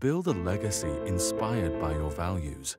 Build a legacy inspired by your values.